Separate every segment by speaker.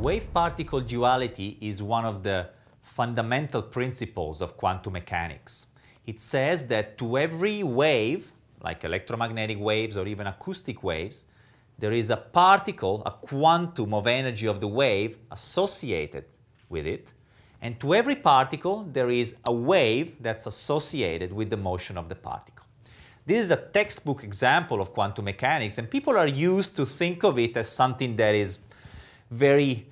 Speaker 1: Wave-particle duality is one of the fundamental principles of quantum mechanics. It says that to every wave, like electromagnetic waves or even acoustic waves, there is a particle, a quantum of energy of the wave associated with it. And to every particle, there is a wave that's associated with the motion of the particle. This is a textbook example of quantum mechanics, and people are used to think of it as something that is very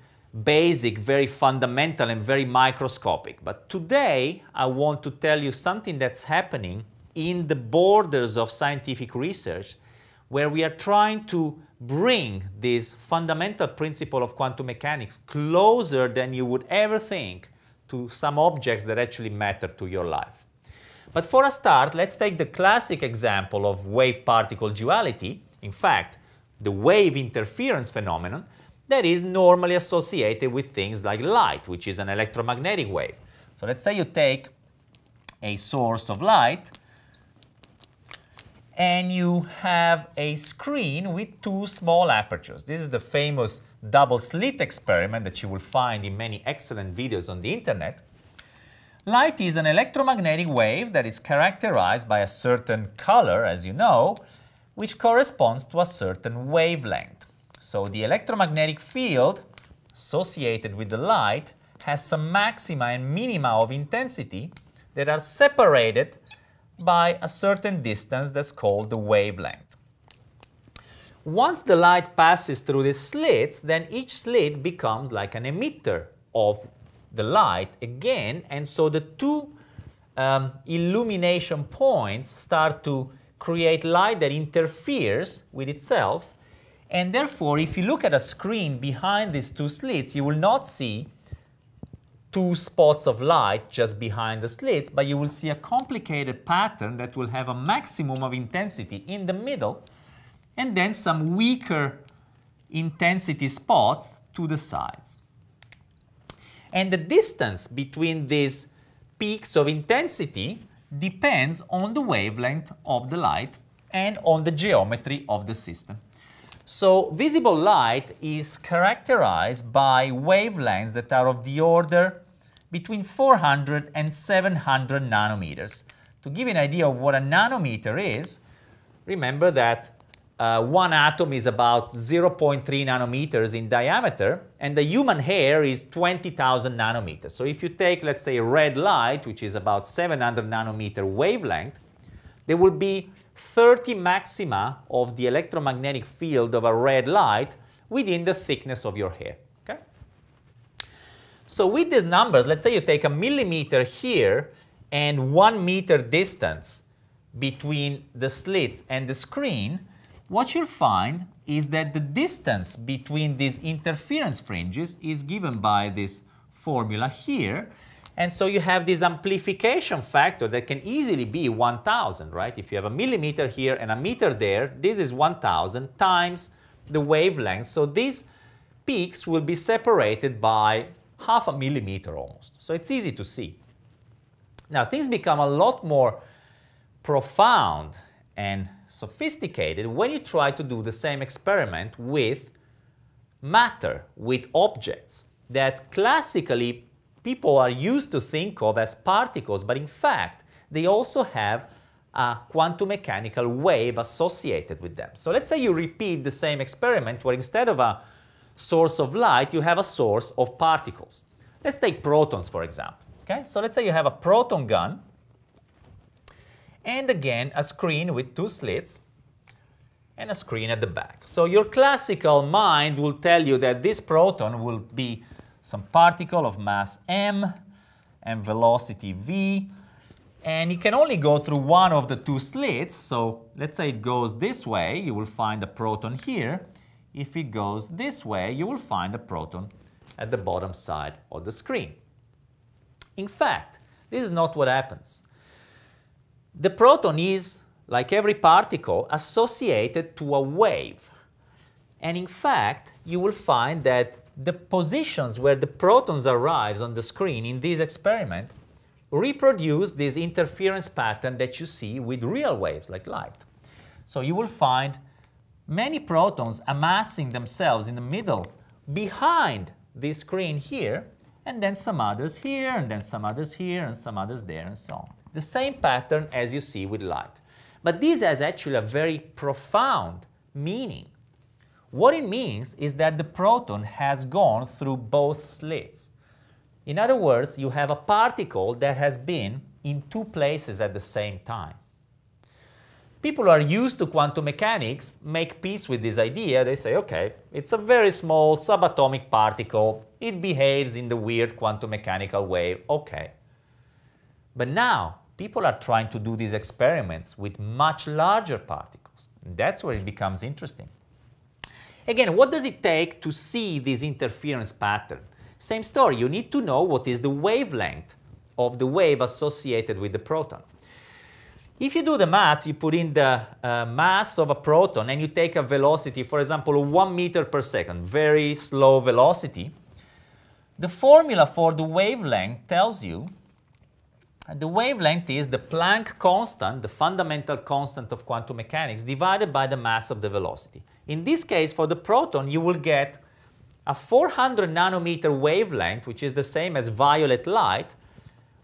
Speaker 1: basic, very fundamental, and very microscopic. But today, I want to tell you something that's happening in the borders of scientific research, where we are trying to bring this fundamental principle of quantum mechanics closer than you would ever think to some objects that actually matter to your life. But for a start, let's take the classic example of wave-particle duality, in fact, the wave interference phenomenon, that is normally associated with things like light, which is an electromagnetic wave. So let's say you take a source of light and you have a screen with two small apertures. This is the famous double slit experiment that you will find in many excellent videos on the internet. Light is an electromagnetic wave that is characterized by a certain color, as you know, which corresponds to a certain wavelength. So the electromagnetic field associated with the light has some maxima and minima of intensity that are separated by a certain distance that's called the wavelength. Once the light passes through the slits, then each slit becomes like an emitter of the light again, and so the two um, illumination points start to create light that interferes with itself and therefore, if you look at a screen behind these two slits, you will not see two spots of light just behind the slits, but you will see a complicated pattern that will have a maximum of intensity in the middle, and then some weaker intensity spots to the sides. And the distance between these peaks of intensity depends on the wavelength of the light and on the geometry of the system. So visible light is characterized by wavelengths that are of the order between 400 and 700 nanometers. To give you an idea of what a nanometer is, remember that uh, one atom is about 0.3 nanometers in diameter, and the human hair is 20,000 nanometers. So if you take, let's say, red light, which is about 700 nanometer wavelength, there will be 30 maxima of the electromagnetic field of a red light within the thickness of your hair. Okay? So with these numbers, let's say you take a millimeter here and one meter distance between the slits and the screen, what you'll find is that the distance between these interference fringes is given by this formula here, and so you have this amplification factor that can easily be 1,000, right? If you have a millimeter here and a meter there, this is 1,000 times the wavelength. So these peaks will be separated by half a millimeter almost. So it's easy to see. Now things become a lot more profound and sophisticated when you try to do the same experiment with matter, with objects that classically people are used to think of as particles, but in fact, they also have a quantum mechanical wave associated with them. So let's say you repeat the same experiment where instead of a source of light, you have a source of particles. Let's take protons, for example. Okay? So let's say you have a proton gun, and again, a screen with two slits, and a screen at the back. So your classical mind will tell you that this proton will be some particle of mass m and velocity v. And it can only go through one of the two slits. So let's say it goes this way, you will find a proton here. If it goes this way, you will find a proton at the bottom side of the screen. In fact, this is not what happens. The proton is, like every particle, associated to a wave. And in fact, you will find that the positions where the protons arrives on the screen in this experiment reproduce this interference pattern that you see with real waves like light. So you will find many protons amassing themselves in the middle behind this screen here, and then some others here, and then some others here, and some others there, and so on. The same pattern as you see with light. But this has actually a very profound meaning. What it means is that the proton has gone through both slits. In other words, you have a particle that has been in two places at the same time. People who are used to quantum mechanics make peace with this idea. They say, okay, it's a very small subatomic particle. It behaves in the weird quantum mechanical way. Okay. But now, people are trying to do these experiments with much larger particles. And that's where it becomes interesting. Again, what does it take to see this interference pattern? Same story, you need to know what is the wavelength of the wave associated with the proton. If you do the maths, you put in the uh, mass of a proton and you take a velocity, for example, one meter per second, very slow velocity, the formula for the wavelength tells you the wavelength is the Planck constant, the fundamental constant of quantum mechanics, divided by the mass of the velocity. In this case, for the proton, you will get a 400 nanometer wavelength, which is the same as violet light,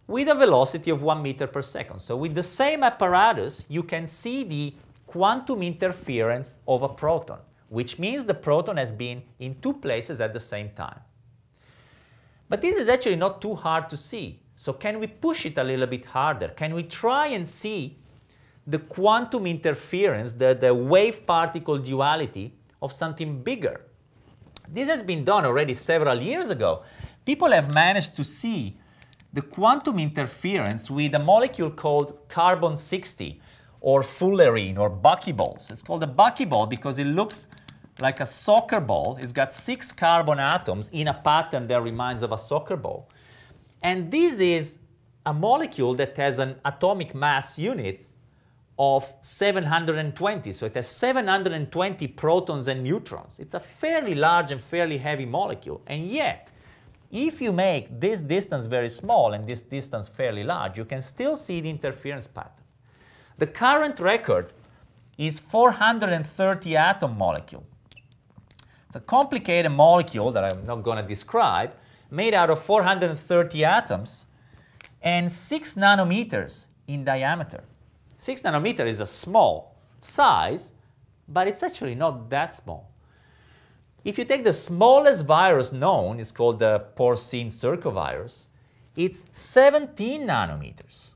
Speaker 1: with a velocity of 1 meter per second. So with the same apparatus, you can see the quantum interference of a proton, which means the proton has been in two places at the same time. But this is actually not too hard to see. So can we push it a little bit harder? Can we try and see the quantum interference, the, the wave-particle duality of something bigger? This has been done already several years ago. People have managed to see the quantum interference with a molecule called carbon-60 or fullerene or buckyballs. It's called a buckyball because it looks like a soccer ball. It's got six carbon atoms in a pattern that reminds of a soccer ball. And this is a molecule that has an atomic mass units of 720. So it has 720 protons and neutrons. It's a fairly large and fairly heavy molecule. And yet, if you make this distance very small and this distance fairly large, you can still see the interference pattern. The current record is 430 atom molecule. It's a complicated molecule that I'm not going to describe, made out of 430 atoms and 6 nanometers in diameter. 6 nanometer is a small size, but it's actually not that small. If you take the smallest virus known, it's called the porcine circovirus, it's 17 nanometers.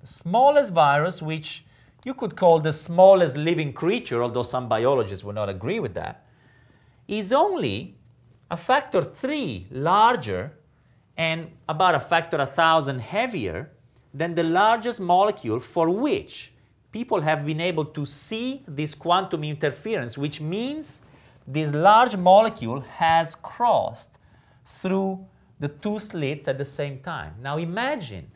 Speaker 1: The smallest virus, which you could call the smallest living creature, although some biologists would not agree with that, is only a factor 3 larger and about a factor 1000 heavier than the largest molecule for which people have been able to see this quantum interference, which means this large molecule has crossed through the two slits at the same time. Now imagine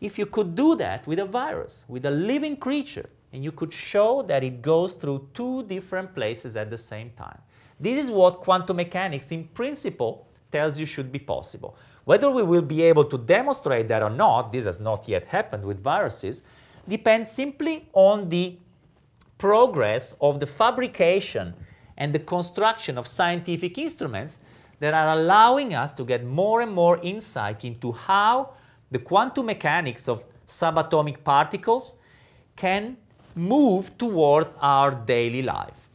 Speaker 1: if you could do that with a virus, with a living creature, and you could show that it goes through two different places at the same time. This is what quantum mechanics in principle tells you should be possible. Whether we will be able to demonstrate that or not, this has not yet happened with viruses, depends simply on the progress of the fabrication and the construction of scientific instruments that are allowing us to get more and more insight into how the quantum mechanics of subatomic particles can move towards our daily life.